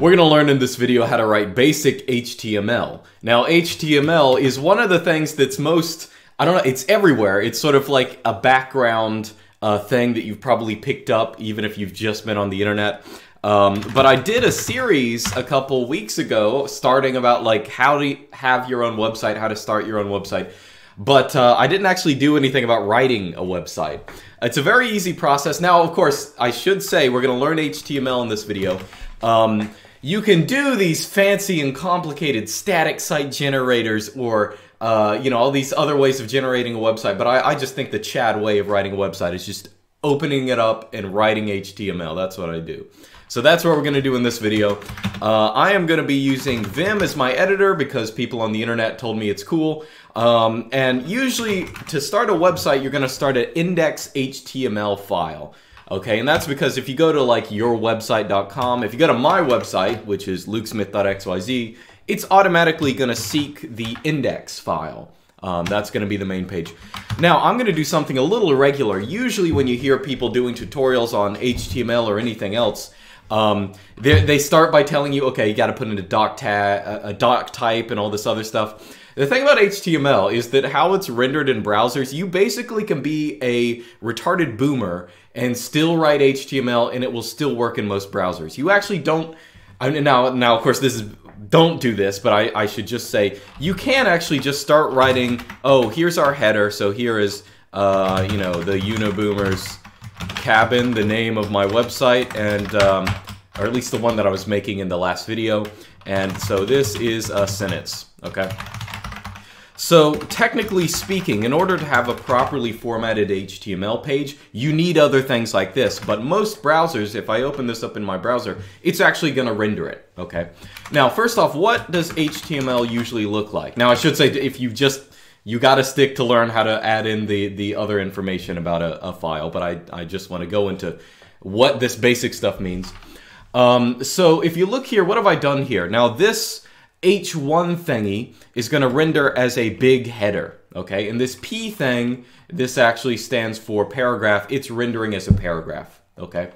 We're going to learn in this video how to write basic HTML. Now, HTML is one of the things that's most, I don't know, it's everywhere. It's sort of like a background uh, thing that you've probably picked up even if you've just been on the internet. Um, but I did a series a couple weeks ago starting about like how to have your own website, how to start your own website. But uh, I didn't actually do anything about writing a website. It's a very easy process. Now, of course, I should say we're going to learn HTML in this video. Um, you can do these fancy and complicated static site generators or uh, you know all these other ways of generating a website, but I, I just think the Chad way of writing a website is just opening it up and writing HTML. That's what I do. So that's what we're going to do in this video. Uh, I am going to be using Vim as my editor because people on the internet told me it's cool. Um, and usually to start a website, you're going to start an index HTML file. Okay, and that's because if you go to like yourwebsite.com, if you go to my website, which is lukesmith.xyz, it's automatically going to seek the index file. Um, that's going to be the main page. Now, I'm going to do something a little irregular. Usually when you hear people doing tutorials on HTML or anything else, um, they start by telling you, okay, you got to put in a doc, tag, a doc type and all this other stuff. The thing about HTML is that how it's rendered in browsers, you basically can be a retarded boomer and still write HTML and it will still work in most browsers. You actually don't, I mean, now, now of course this is, don't do this, but I, I should just say, you can actually just start writing, oh, here's our header, so here is, uh, you know, the Unoboomers cabin, the name of my website, and, um, or at least the one that I was making in the last video. And so this is a sentence, okay? So technically speaking, in order to have a properly formatted HTML page, you need other things like this. But most browsers, if I open this up in my browser, it's actually going to render it. Okay. Now, first off, what does HTML usually look like? Now, I should say if you just you got to stick to learn how to add in the the other information about a, a file. But I I just want to go into what this basic stuff means. Um, so if you look here, what have I done here? Now this H1 thingy is going to render as a big header, okay? And this P thing, this actually stands for paragraph. It's rendering as a paragraph, okay?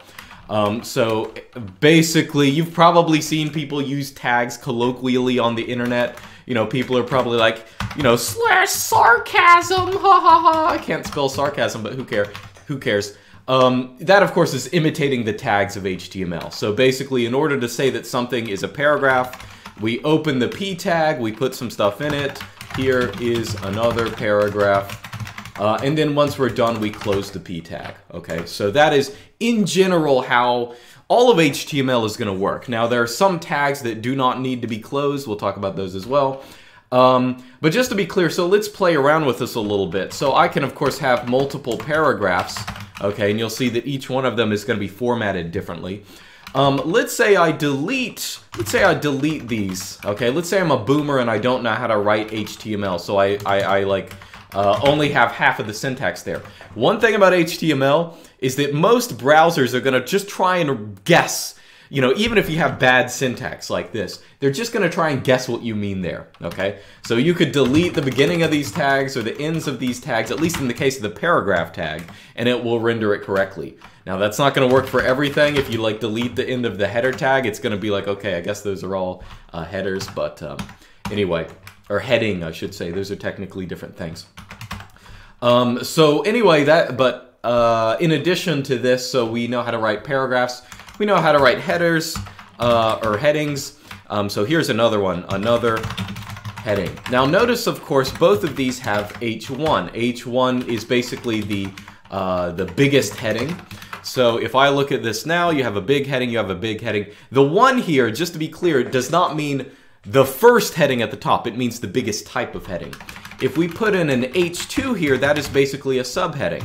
Um, so basically, you've probably seen people use tags colloquially on the internet. You know, people are probably like, you know, slash sarcasm, ha ha ha. I can't spell sarcasm, but who care? Who cares? Um, that, of course, is imitating the tags of HTML. So basically, in order to say that something is a paragraph, we open the p tag, we put some stuff in it. Here is another paragraph. Uh, and then once we're done, we close the p tag. Okay, so that is in general how all of HTML is going to work. Now, there are some tags that do not need to be closed. We'll talk about those as well. Um, but just to be clear, so let's play around with this a little bit. So I can, of course, have multiple paragraphs, okay, and you'll see that each one of them is going to be formatted differently. Um, let's say I delete, let's say I delete these, okay? Let's say I'm a boomer and I don't know how to write HTML, so I, I, I like, uh, only have half of the syntax there. One thing about HTML is that most browsers are gonna just try and guess you know, even if you have bad syntax like this, they're just going to try and guess what you mean there, okay? So you could delete the beginning of these tags or the ends of these tags, at least in the case of the paragraph tag, and it will render it correctly. Now, that's not going to work for everything. If you, like, delete the end of the header tag, it's going to be like, okay, I guess those are all uh, headers, but um, anyway, or heading, I should say. Those are technically different things. Um, so anyway, that, but uh, in addition to this, so we know how to write paragraphs. We know how to write headers uh, or headings. Um, so here's another one, another heading. Now notice, of course, both of these have H1. H1 is basically the, uh, the biggest heading. So if I look at this now, you have a big heading, you have a big heading. The one here, just to be clear, does not mean the first heading at the top. It means the biggest type of heading. If we put in an H2 here, that is basically a subheading.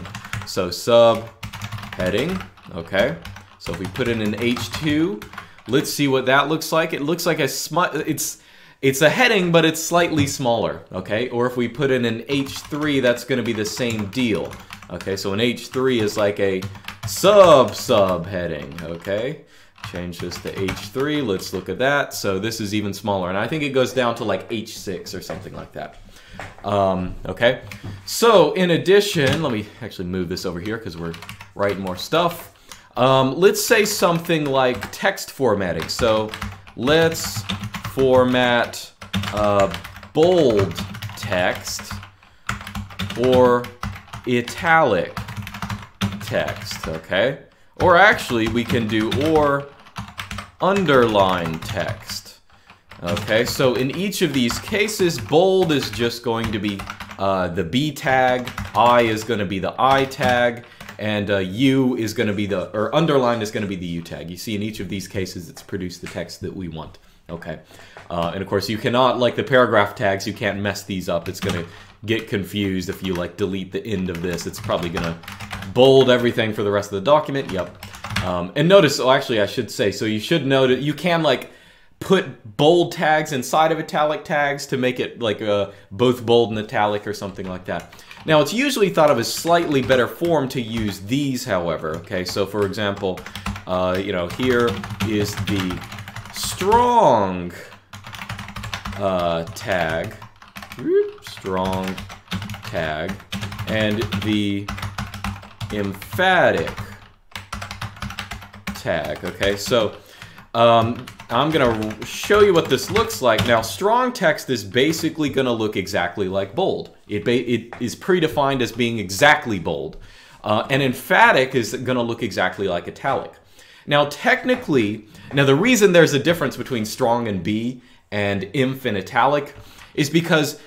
So subheading, okay. So if we put in an H2, let's see what that looks like. It looks like a smut. It's it's a heading, but it's slightly smaller, okay? Or if we put in an H3, that's going to be the same deal. Okay, so an H3 is like a sub-sub heading, okay? Change this to H3, let's look at that. So this is even smaller, and I think it goes down to like H6 or something like that. Um, okay, so in addition, let me actually move this over here because we're writing more stuff. Um, let's say something like text formatting. So let's format bold text or italic text, okay? Or actually, we can do or underline text. Okay, so in each of these cases, bold is just going to be uh, the B tag, I is going to be the I tag, and uh, U is going to be the, or underline is going to be the U tag. You see in each of these cases, it's produced the text that we want. Okay, uh, and of course you cannot, like the paragraph tags, you can't mess these up. It's going to get confused if you like delete the end of this. It's probably going to bold everything for the rest of the document. Yep. Um, and notice, oh, actually, I should say, so you should note that you can like put bold tags inside of italic tags to make it like uh, both bold and italic or something like that. Now, it's usually thought of as slightly better form to use these, however. Okay, so for example, uh, you know, here is the strong uh, tag, strong tag, and the emphatic tag. Okay, so um, I'm going to show you what this looks like. Now, strong text is basically going to look exactly like bold. It, it is predefined as being exactly bold. Uh, and emphatic is going to look exactly like italic. Now, technically, now the reason there's a difference between strong and B and inf and italic is because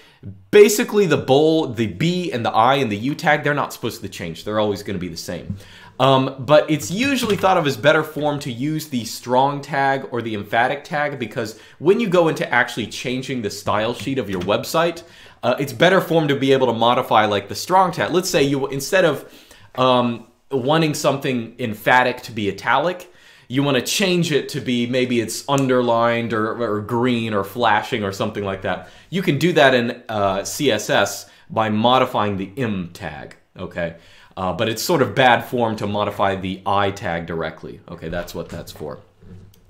basically the bold, the B and the I and the U tag, they're not supposed to change. They're always going to be the same. Um, but it's usually thought of as better form to use the strong tag or the emphatic tag because when you go into actually changing the style sheet of your website, uh, it's better form to be able to modify like the strong tag. Let's say you instead of um, wanting something emphatic to be italic, you want to change it to be maybe it's underlined or, or, green or flashing or something like that. You can do that in uh, CSS by modifying the em tag. Okay. Uh, but it's sort of bad form to modify the I tag directly. Okay, that's what that's for.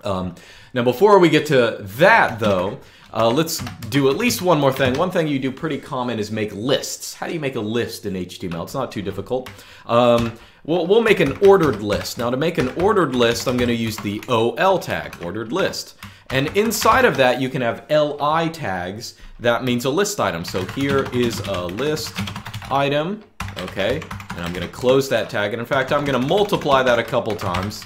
Um, now, before we get to that, though, uh, let's do at least one more thing. One thing you do pretty common is make lists. How do you make a list in HTML? It's not too difficult. Um, we'll, we'll make an ordered list. Now, to make an ordered list, I'm going to use the OL tag, ordered list. And inside of that, you can have LI tags. That means a list item. So here is a list item, okay? And I'm gonna close that tag. And in fact, I'm gonna multiply that a couple times.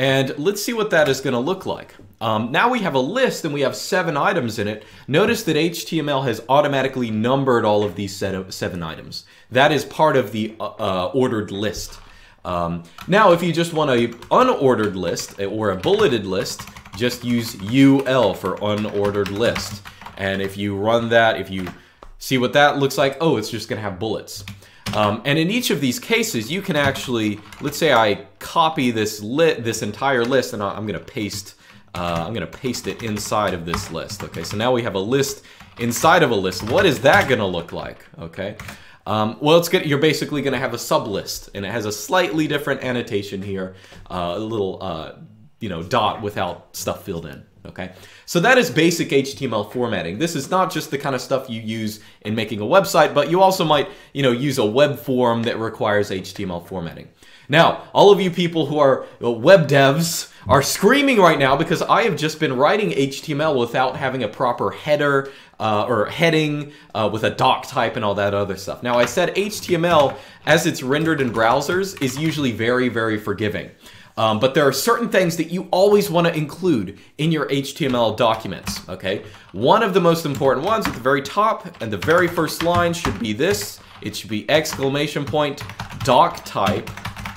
And let's see what that is gonna look like. Um, now we have a list and we have seven items in it. Notice that HTML has automatically numbered all of these seven items. That is part of the uh, uh, ordered list. Um, now, if you just want a unordered list or a bulleted list, just use UL for unordered list. And if you run that, if you see what that looks like, oh, it's just gonna have bullets. Um, and in each of these cases, you can actually, let's say I copy this lit, this entire list, and I'm going to paste, uh, I'm going to paste it inside of this list. Okay, so now we have a list inside of a list. What is that going to look like? Okay, um, well, it's good. You're basically going to have a sub list, and it has a slightly different annotation here, uh, a little, uh, you know, dot without stuff filled in. Okay, so that is basic HTML formatting. This is not just the kind of stuff you use in making a website, but you also might, you know, use a web form that requires HTML formatting. Now, all of you people who are uh, web devs are screaming right now because I have just been writing HTML without having a proper header uh, or heading uh, with a doc type and all that other stuff. Now, I said HTML, as it's rendered in browsers, is usually very, very forgiving. Um, but there are certain things that you always want to include in your HTML documents, okay? One of the most important ones at the very top and the very first line should be this. It should be exclamation point, doc type,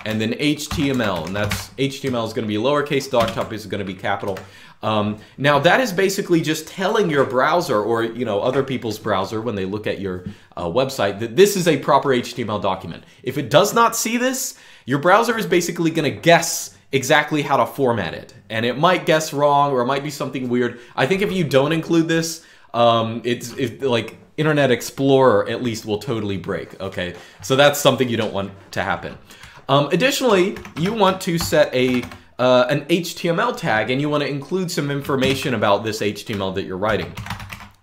and then HTML. And that's HTML is going to be lowercase, doc type is going to be capital. Um, now that is basically just telling your browser or you know other people's browser when they look at your uh, website that this is a proper HTML document. If it does not see this, your browser is basically going to guess exactly how to format it. And it might guess wrong or it might be something weird. I think if you don't include this, um, it's it, like Internet Explorer at least will totally break. Okay, so that's something you don't want to happen. Um, additionally, you want to set a uh, an HTML tag and you want to include some information about this HTML that you're writing.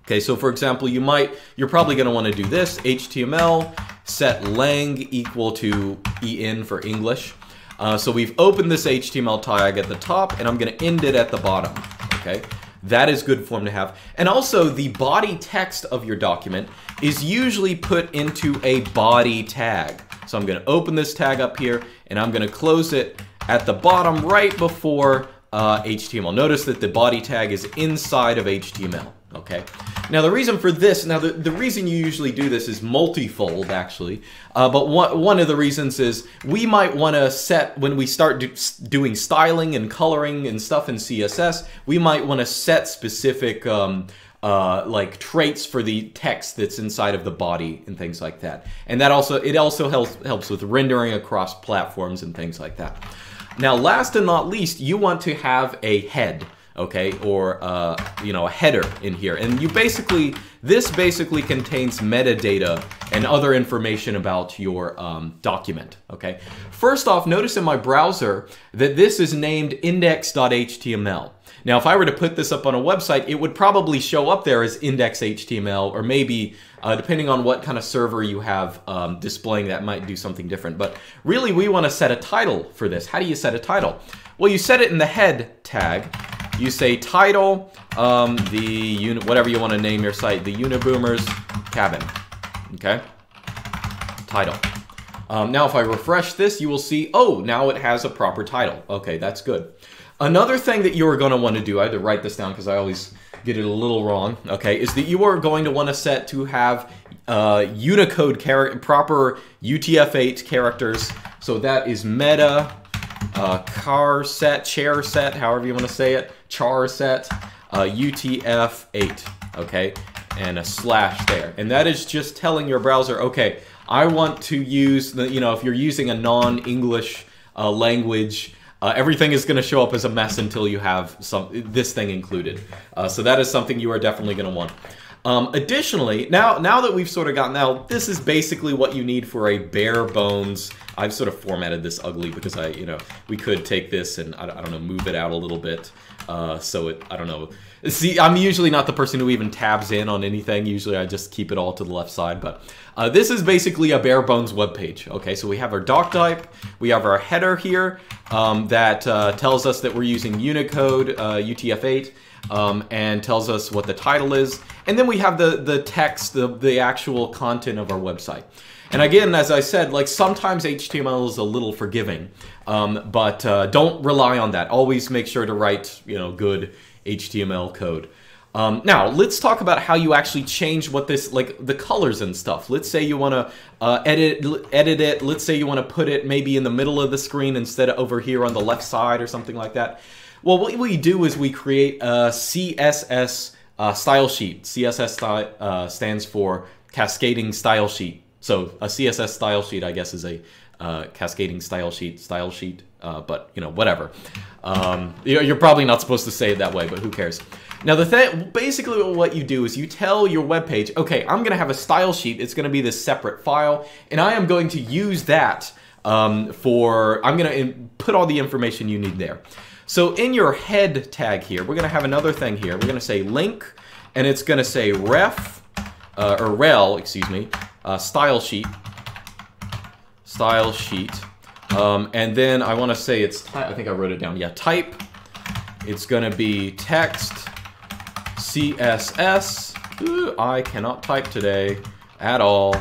Okay, so for example, you might, you're probably going to want to do this, HTML, set lang equal to en for English. Uh, so we've opened this HTML tag at the top, and I'm going to end it at the bottom. Okay, that is good form to have. And also, the body text of your document is usually put into a body tag. So I'm going to open this tag up here, and I'm going to close it at the bottom right before uh, HTML. Notice that the body tag is inside of HTML, okay? Now the reason for this, now the, the reason you usually do this is multifold actually, uh, but one, one of the reasons is we might want to set, when we start do, doing styling and coloring and stuff in CSS, we might want to set specific um, uh, like traits for the text that's inside of the body and things like that. And that also, it also helps, helps with rendering across platforms and things like that. Now, last and not least, you want to have a head, okay, or uh, you know, a header in here. And you basically, this basically contains metadata and other information about your um, document, okay? First off, notice in my browser that this is named index.html. Now, if I were to put this up on a website, it would probably show up there as index.html, or maybe, uh, depending on what kind of server you have um, displaying that, might do something different. But really, we want to set a title for this. How do you set a title? Well, you set it in the head tag. You say title, um, the whatever you want to name your site, the Uniboomers Cabin. Okay? Title. Um, now, if I refresh this, you will see, oh, now it has a proper title. Okay, that's good. Another thing that you are going to want to do, I had to write this down because I always get it a little wrong, okay, is that you are going to want to set to have uh, Unicode character, proper UTF-8 characters. So that is meta, uh, car set, chair set, however you want to say it, char set, uh, UTF-8, okay, and a slash there. And that is just telling your browser, okay, I want to use the, you know, if you're using a non-English uh, language, uh, everything is going to show up as a mess until you have some this thing included. Uh, so that is something you are definitely going to want. Um, additionally, now now that we've sort of gotten now, this is basically what you need for a bare bones. I've sort of formatted this ugly because I, you know, we could take this and I, I don't know, move it out a little bit. Uh, so it, I don't know. See, I'm usually not the person who even tabs in on anything. Usually I just keep it all to the left side. But uh, this is basically a bare bones web page. Okay, so we have our doc type, we have our header here um, that uh, tells us that we're using Unicode uh, UTF-8 um, and tells us what the title is. And then we have the, the text, the, the actual content of our website. And again, as I said, like sometimes HTML is a little forgiving, um, but uh, don't rely on that. Always make sure to write, you know, good HTML code. Um, now, let's talk about how you actually change what this, like the colors and stuff. Let's say you want to uh, edit, edit it. Let's say you want to put it maybe in the middle of the screen instead of over here on the left side or something like that. Well, what we do is we create a CSS uh, style sheet. CSS style, uh, stands for cascading style sheet. So a CSS style sheet, I guess, is a uh, cascading style sheet, style sheet, uh, but you know, whatever. Um, you're probably not supposed to say it that way, but who cares? Now the thing, basically what you do is you tell your web page, okay, I'm gonna have a style sheet. It's gonna be this separate file, and I am going to use that um, for, I'm gonna put all the information you need there. So in your head tag here, we're gonna have another thing here. We're gonna say link, and it's gonna say ref, uh, or rel, excuse me, uh, style sheet, style sheet, um, and then I want to say it's, I think I wrote it down, yeah, type, it's going to be text, CSS, Ooh, I cannot type today at all,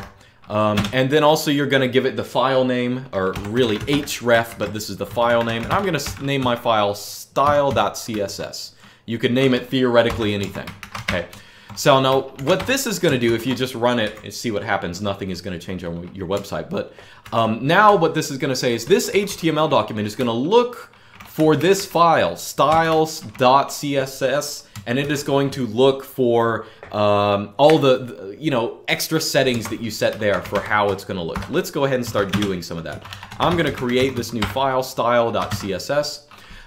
um, and then also you're going to give it the file name, or really href, but this is the file name, and I'm going to name my file style.css. You can name it theoretically anything, okay? So now what this is going to do, if you just run it and see what happens, nothing is going to change on your website. But um, now what this is going to say is this HTML document is going to look for this file, styles.css, and it is going to look for um, all the, you know, extra settings that you set there for how it's going to look. Let's go ahead and start doing some of that. I'm going to create this new file, style.css.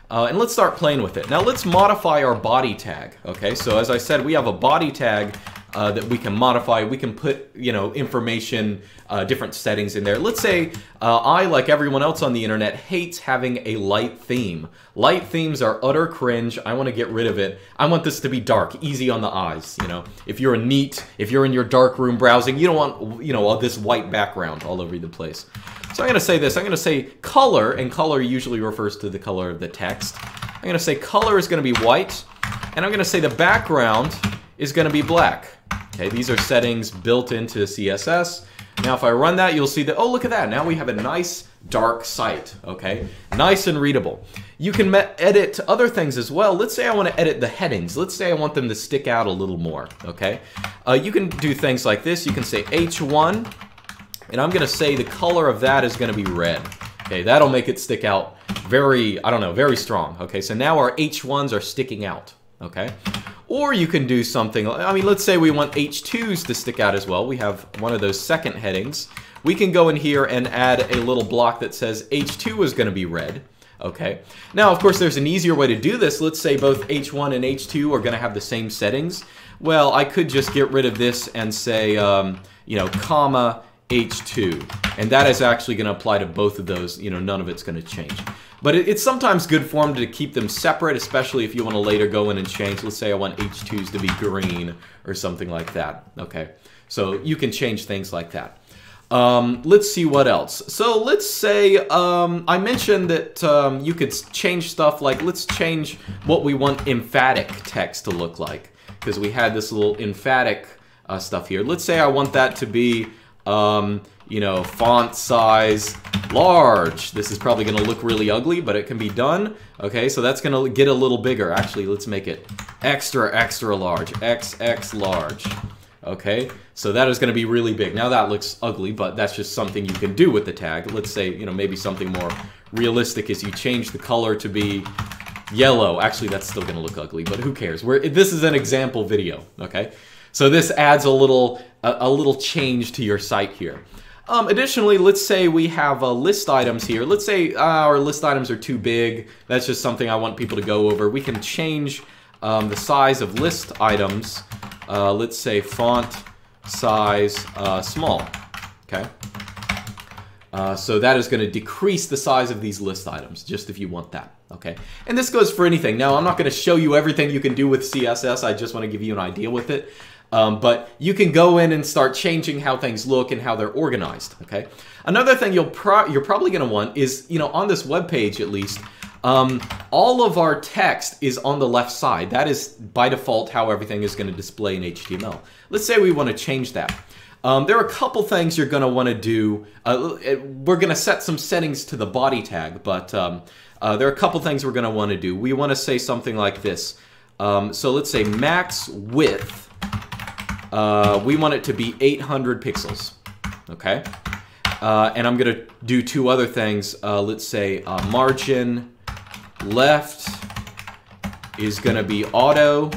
Uh, and let's start playing with it. Now let's modify our body tag. Okay, so as I said, we have a body tag uh, that we can modify. We can put, you know, information, uh, different settings in there. Let's say uh, I, like everyone else on the internet, hates having a light theme. Light themes are utter cringe. I want to get rid of it. I want this to be dark, easy on the eyes, you know. If you're a NEET, if you're in your dark room browsing, you don't want, you know, all this white background all over the place. So I'm going to say this. I'm going to say color, and color usually refers to the color of the text. I'm going to say color is going to be white, and I'm going to say the background is going to be black. Okay, these are settings built into CSS. Now if I run that, you'll see that, oh, look at that. Now we have a nice dark site, okay? Nice and readable. You can edit other things as well. Let's say I want to edit the headings. Let's say I want them to stick out a little more, okay? Uh, you can do things like this. You can say H1, and I'm going to say the color of that is going to be red. Okay, that'll make it stick out very, I don't know, very strong. Okay, so now our H1s are sticking out. Okay, or you can do something, I mean, let's say we want H2s to stick out as well. We have one of those second headings. We can go in here and add a little block that says H2 is going to be red. Okay. Now, of course, there's an easier way to do this. Let's say both H1 and H2 are going to have the same settings. Well, I could just get rid of this and say, um, you know, comma H2. And that is actually going to apply to both of those. You know, none of it's going to change. But it, it's sometimes good form to keep them separate, especially if you want to later go in and change. Let's say I want H2s to be green or something like that. Okay, so you can change things like that. Um, let's see what else. So let's say um, I mentioned that um, you could change stuff like let's change what we want emphatic text to look like because we had this little emphatic uh, stuff here. Let's say I want that to be um, you know, font size large. This is probably going to look really ugly, but it can be done. Okay, so that's going to get a little bigger. Actually, let's make it extra, extra large. XX large. Okay, so that is going to be really big. Now that looks ugly, but that's just something you can do with the tag. Let's say, you know, maybe something more realistic is you change the color to be yellow. Actually, that's still going to look ugly, but who cares? We're, this is an example video, okay? So this adds a little, a, a little change to your site here. Um, additionally, let's say we have uh, list items here. Let's say uh, our list items are too big. That's just something I want people to go over. We can change um, the size of list items. Uh, let's say font size uh, small. Okay. Uh, so that is going to decrease the size of these list items, just if you want that. Okay. And this goes for anything. Now, I'm not going to show you everything you can do with CSS. I just want to give you an idea with it. Um, but you can go in and start changing how things look and how they're organized. Okay. Another thing you'll pro you're probably going to want is you know on this web page at least. Um, all of our text is on the left side. That is by default how everything is going to display in HTML. Let's say we want to change that. Um, there are a couple things you're going to want to do. Uh, we're going to set some settings to the body tag, but um, uh, there are a couple things we're going to want to do. We want to say something like this. Um, so let's say max width uh, we want it to be 800 pixels, okay? Uh, and I'm gonna do two other things. Uh, let's say uh, margin left is gonna be auto,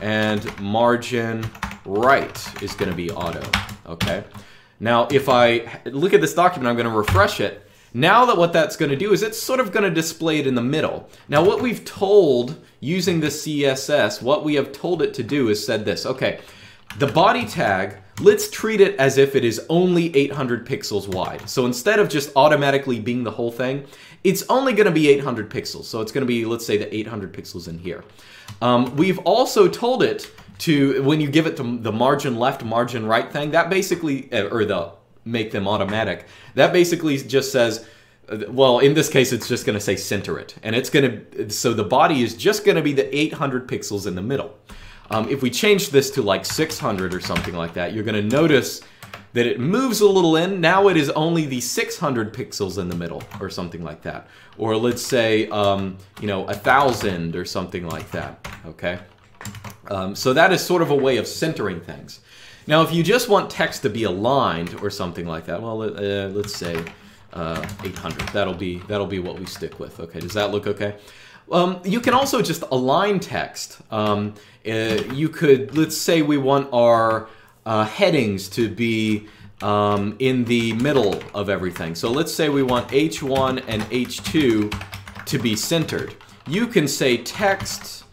and margin right is gonna be auto, okay? Now, if I look at this document, I'm gonna refresh it. Now that what that's going to do is it's sort of going to display it in the middle. Now what we've told using the CSS, what we have told it to do is said this, okay, the body tag, let's treat it as if it is only 800 pixels wide. So instead of just automatically being the whole thing, it's only going to be 800 pixels. So it's going to be, let's say, the 800 pixels in here. Um, we've also told it to, when you give it to the margin left, margin right thing, that basically, uh, or the make them automatic, that basically just says, uh, well, in this case, it's just going to say center it. And it's going to, so the body is just going to be the 800 pixels in the middle. Um, if we change this to like 600 or something like that, you're going to notice that it moves a little in. Now it is only the 600 pixels in the middle or something like that. Or let's say, um, you know, a thousand or something like that, okay? Um, so that is sort of a way of centering things. Now, if you just want text to be aligned or something like that, well, uh, let's say uh, 800. That'll be that'll be what we stick with. Okay, does that look okay? Um, you can also just align text. Um, uh, you could, let's say we want our uh, headings to be um, in the middle of everything. So let's say we want H1 and H2 to be centered. You can say text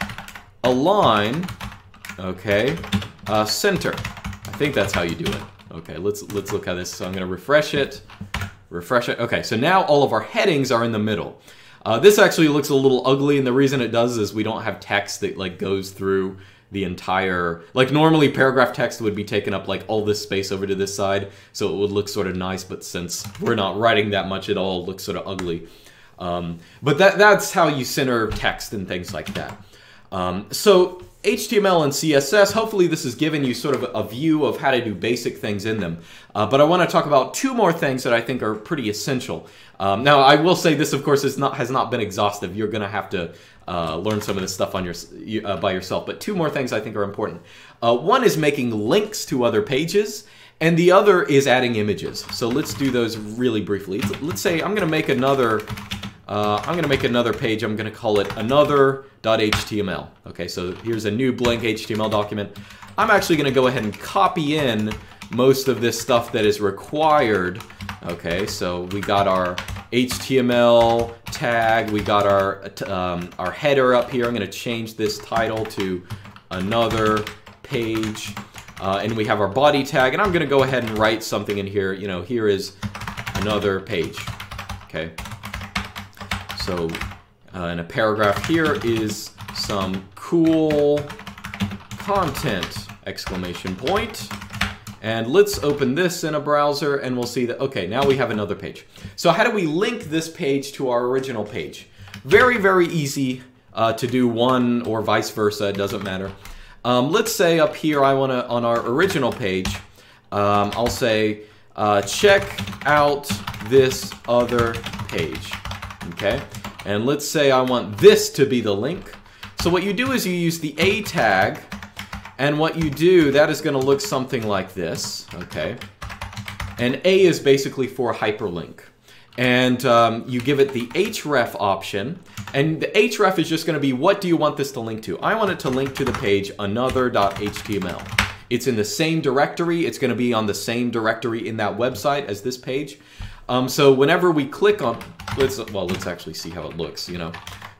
align, okay, uh, center. I think that's how you do it. Okay, let's let's look at this. So I'm going to refresh it, refresh it. Okay, so now all of our headings are in the middle. Uh, this actually looks a little ugly, and the reason it does is we don't have text that like goes through the entire like normally paragraph text would be taken up like all this space over to this side so it would look sort of nice but since we're not writing that much it all looks sort of ugly. Um, but that that's how you center text and things like that. Um, so HTML and CSS, hopefully this has given you sort of a view of how to do basic things in them. Uh, but I want to talk about two more things that I think are pretty essential. Um, now, I will say this, of course, is not has not been exhaustive. You're going to have to uh, learn some of this stuff on your uh, by yourself. But two more things I think are important. Uh, one is making links to other pages, and the other is adding images. So let's do those really briefly. Let's say I'm going to make another uh, I'm going to make another page. I'm going to call it another.html. Okay, so here's a new blank HTML document. I'm actually going to go ahead and copy in most of this stuff that is required. Okay, so we got our HTML tag. We got our um, our header up here. I'm going to change this title to another page. Uh, and we have our body tag. And I'm going to go ahead and write something in here. You know, here is another page. Okay. So uh, in a paragraph here is some cool content, exclamation point. And let's open this in a browser and we'll see that, okay, now we have another page. So how do we link this page to our original page? Very, very easy uh, to do one or vice versa, it doesn't matter. Um, let's say up here I want to, on our original page, um, I'll say, uh, check out this other page okay? And let's say I want this to be the link. So what you do is you use the A tag, and what you do, that is gonna look something like this, okay? And A is basically for hyperlink. And um, you give it the href option, and the href is just gonna be, what do you want this to link to? I want it to link to the page another.html. It's in the same directory, it's gonna be on the same directory in that website as this page. Um, so whenever we click on, let's, well, let's actually see how it looks, you know.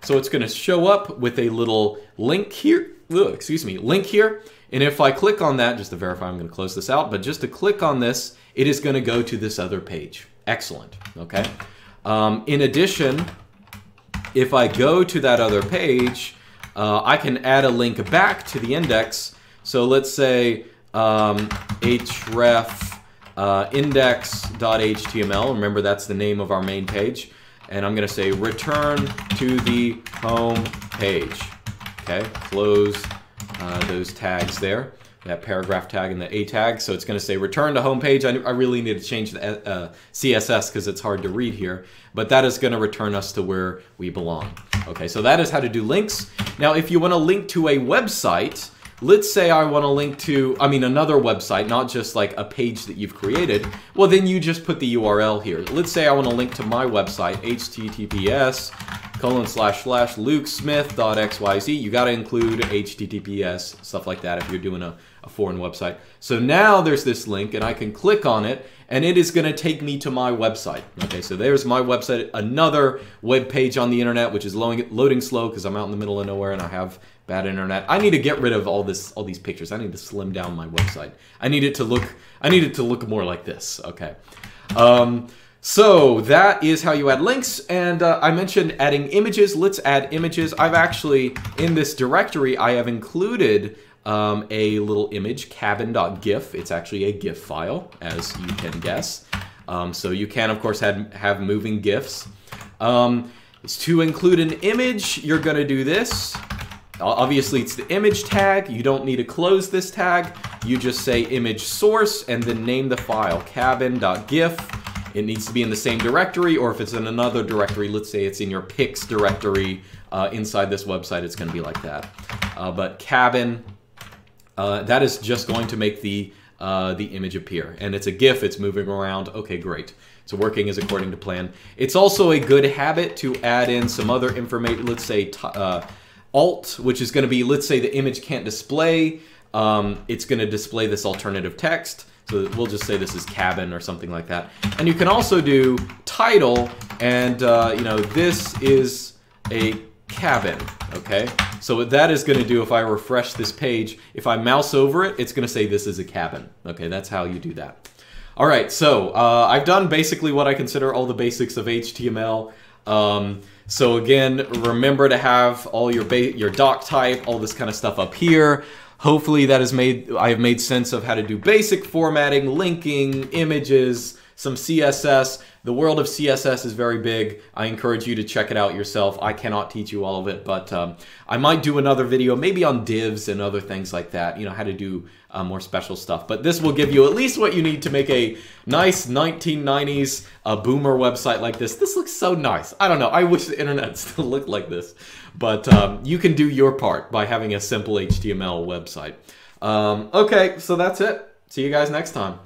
So it's going to show up with a little link here, ugh, excuse me, link here. And if I click on that, just to verify, I'm going to close this out, but just to click on this, it is going to go to this other page. Excellent, okay? Um, in addition, if I go to that other page, uh, I can add a link back to the index. So let's say um, href uh, index.html. Remember, that's the name of our main page. And I'm going to say return to the home page. Okay, close uh, those tags there, that paragraph tag and the A tag. So it's going to say return to home page. I, I really need to change the uh, CSS because it's hard to read here. But that is going to return us to where we belong. Okay, so that is how to do links. Now, if you want to link to a website, let's say I want to link to, I mean, another website, not just like a page that you've created, well, then you just put the URL here. Let's say I want to link to my website, https colon slash slash lukesmith.xyz. You got to include HTTPS, stuff like that if you're doing a, a foreign website. So now there's this link and I can click on it and it is going to take me to my website. Okay, so there's my website, another web page on the internet, which is loading, loading slow because I'm out in the middle of nowhere and I have bad internet. I need to get rid of all this, all these pictures. I need to slim down my website. I need it to look, I need it to look more like this. Okay. Um, so that is how you add links. And uh, I mentioned adding images. Let's add images. I've actually, in this directory, I have included um, a little image, cabin.gif. It's actually a GIF file, as you can guess. Um, so you can, of course, have, have moving GIFs. Um, to include an image, you're going to do this. Obviously, it's the image tag. You don't need to close this tag. You just say image source and then name the file, cabin.gif. It needs to be in the same directory, or if it's in another directory, let's say it's in your pics directory uh, inside this website, it's going to be like that. Uh, but cabin, uh, that is just going to make the uh, the image appear. And it's a GIF, it's moving around. Okay, great. So working is according to plan. It's also a good habit to add in some other information, let's say uh, alt, which is going to be, let's say the image can't display, um, it's going to display this alternative text. So we'll just say this is cabin or something like that. And you can also do title, and uh, you know this is a cabin, okay? So what that is going to do if I refresh this page, if I mouse over it, it's going to say this is a cabin. Okay, that's how you do that. All right, so uh, I've done basically what I consider all the basics of HTML. Um, so again, remember to have all your your doc type, all this kind of stuff up here. Hopefully that has made I have made sense of how to do basic formatting, linking, images, some CSS. The world of CSS is very big. I encourage you to check it out yourself. I cannot teach you all of it, but um, I might do another video, maybe on divs and other things like that, you know, how to do uh, more special stuff. But this will give you at least what you need to make a nice 1990s uh, boomer website like this. This looks so nice. I don't know. I wish the internet still looked like this. But um, you can do your part by having a simple HTML website. Um, okay, so that's it. See you guys next time.